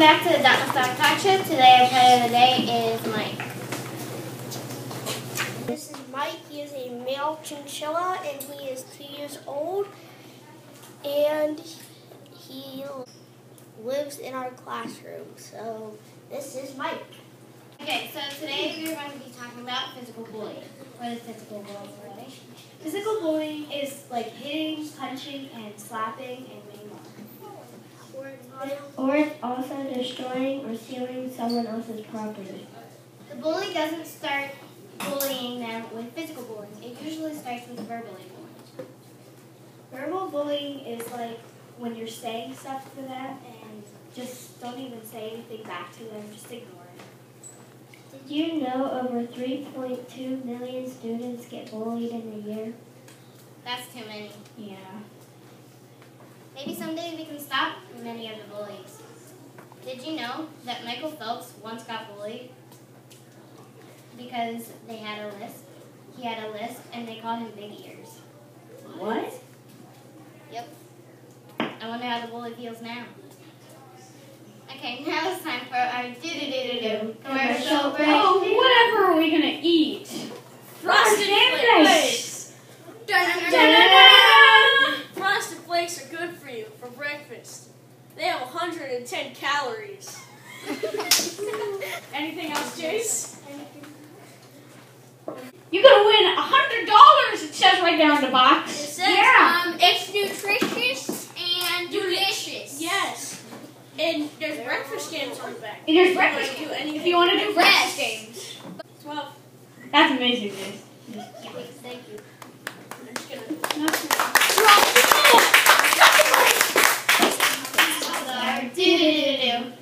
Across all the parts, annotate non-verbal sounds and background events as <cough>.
back to the Dauntless Dog Talk Show. Today our pet of the day is Mike. This is Mike. He is a male chinchilla and he is two years old. And he lives in our classroom. So this is Mike. Okay, so today we are going to be talking about physical bullying. What is physical bullying? Physical bullying is like hitting, punching, and slapping and more. Or destroying or stealing someone else's property. The bully doesn't start bullying them with physical bullying. It usually starts with verbally bullying. Verbal bullying is like when you're saying stuff to them and just don't even say anything back to them, just ignore it. Did you know over 3.2 million students get bullied in a year? That's too many. Yeah. Maybe someday we can stop many of the bullies. Did you know that Michael Phelps once got bullied because they had a list? He had a list and they called him Big Ears. What? Yep. I wonder how the bully feels now. Okay, <laughs> now it's time for our do-do-do-do-do commercial break. Oh, whatever are we gonna eat? Frosted Flakes are good for you for breakfast. They have 110 calories. <laughs> Anything else, Jace? You're gonna win a hundred dollars. It says right there on the box. It says, yeah. um, it's nutritious and delicious. Yes. And there's breakfast games on the back. And there's If you wanna breakfast games. If you want to do breakfast games, 12. that's amazing, Jace. Thank you. I'm just gonna. Our do-do-do-do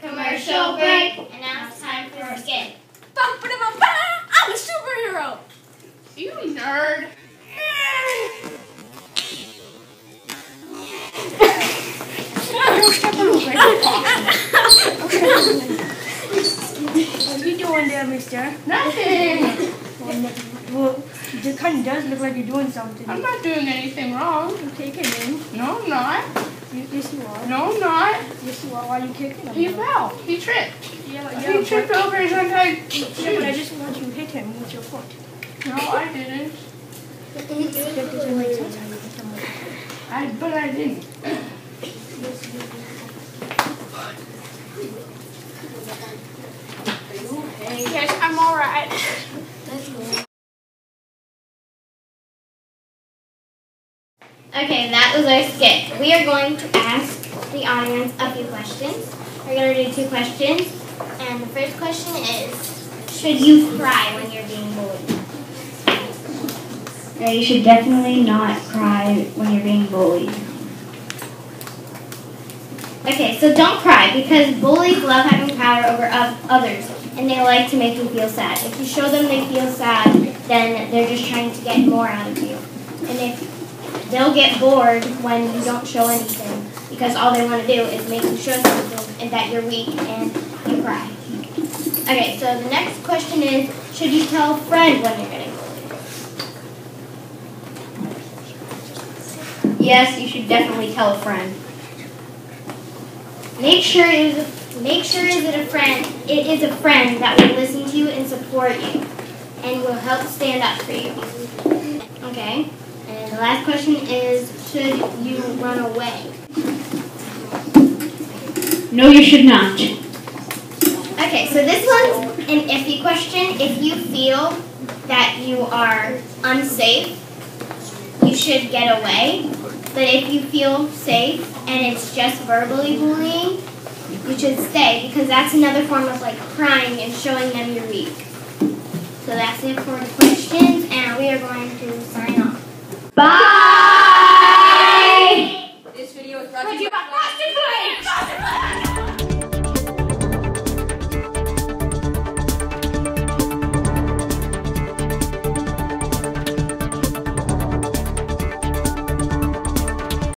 commercial break. And now it's time for our skit. Bum, ba, da, bum, ba. I'm a superhero. You nerd. What are you doing there, mister? Nothing. Well, it kind of does look like you're doing something. I'm not doing anything wrong. You're kicking him. No, I'm not. You, yes, you are. No, I'm not. Yes, you are. Why are you kicking him? He fell. He tripped. Yeah, He tripped but, over his own leg. yeah, but I just want you to hit him with your foot. No, I didn't. That doesn't make sense how you hit him with. I, but I didn't. Yes, you do. Yes, I'm Okay, that was our skit. We are going to ask the audience a few questions. We're going to do two questions. And the first question is Should you cry when you're being bullied? Yeah, you should definitely not cry when you're being bullied. Okay, so don't cry because bullies love having power over others and they like to make you feel sad. If you show them they feel sad, then they're just trying to get more out of you. And if they'll get bored when you don't show anything because all they want to do is make you show something and that you're weak and you cry. Okay, so the next question is should you tell a friend when you're getting bullied? Yes, you should definitely tell a friend. Make sure it is make sure is it a friend it is a friend that will listen to you and support you and will help stand up for you. Okay? And the last question is should you run away? No, you should not. Okay, so this one's an iffy question. If you feel that you are unsafe, you should get away. But if you feel safe and it's just verbally bullying, you should stay because that's another form of like crying and showing them you're weak. So that's it for the questions, and we are going to sign.